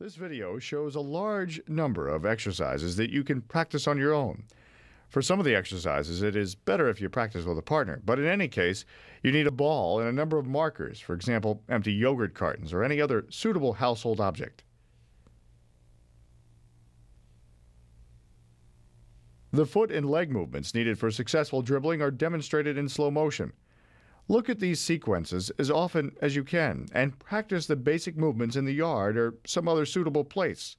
This video shows a large number of exercises that you can practice on your own. For some of the exercises, it is better if you practice with a partner, but in any case, you need a ball and a number of markers, for example, empty yogurt cartons or any other suitable household object. The foot and leg movements needed for successful dribbling are demonstrated in slow motion. Look at these sequences as often as you can and practice the basic movements in the yard or some other suitable place.